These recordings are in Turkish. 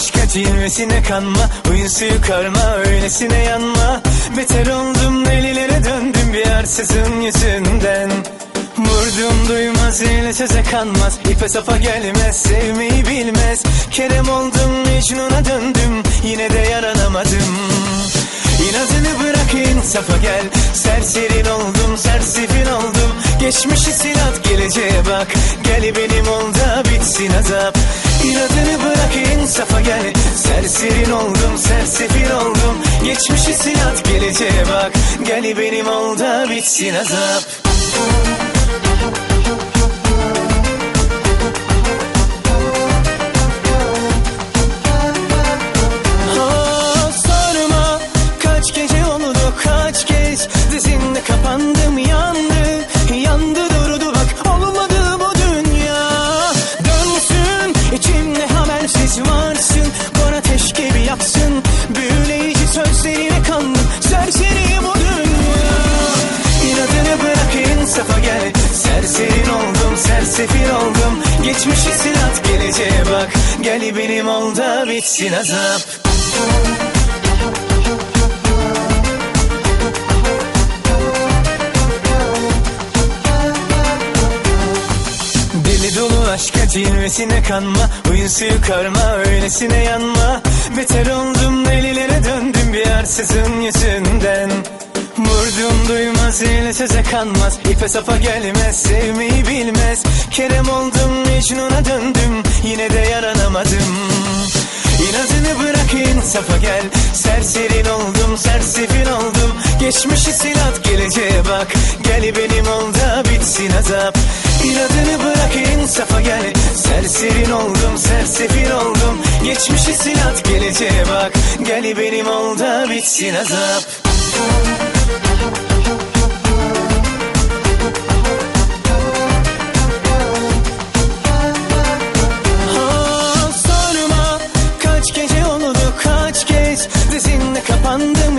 Aşka cilvesine kanma Oyun suyu karma öylesine yanma. Beter oldum delilere döndüm bir arsızın yüzünden. Vurdum duymaz ile söze kanmaz İpe safa gelmez sevmeyi bilmez. Kerem oldum Mecnun'a döndüm Yine de yaranamadım. İnadını bırak insafa gel. Serserin oldum sersefil oldum. Geçmişi sil at geleceğe bak. Gel benim ol da bitsin azap. İnadını bırak insafa gel. Serserin oldum sersefil oldum. Geçmişi sil at geleceğe bak. Gel benim ol da bitsin azap. Ah, geleceğe bak Gel benim ol da bitsin azap. Deli dolu aşka cilvesine kanma Oyun suyu karma öylesine yanma. Beter oldum delilere döndüm bir arsızın yüzünden Vurdum duymaz ile söze kanmaz. İpe safa gelmez sevmeyi bilmez. Kerem oldum Mecnun'a döndüm. Yine de yaranamadım. İnadını bırak insafa gel. Serserin oldum sersefil oldum. Geçmişi sil at geleceğe bak. Gel benim ol da bitsin azap. İnadını bırak insafa gel. Serserin oldum sersefil oldum. Geçmişi sil at geleceğe bak. Gel benim ol da bitsin azap. Ah, sorma kaç gece oldu kaç kez? Dizinde kapandım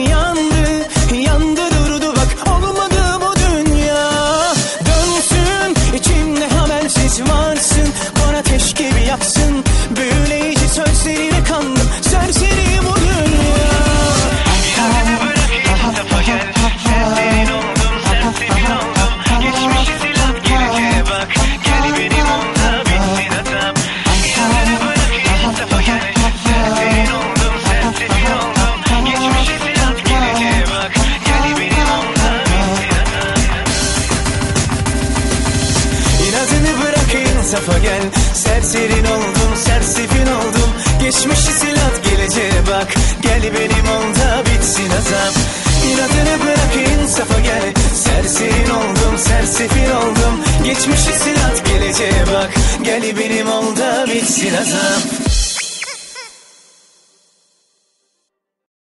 insafa gel. Serserin oldum sersefil oldum. Geçmişi sil at geleceğe bak. Gel benim ol da bitsin azap. İnadını bırak insafa gel. Serserin oldum sersefil oldum. Geçmişi sil at geleceğe bak. Gel benim ol da bitsin azap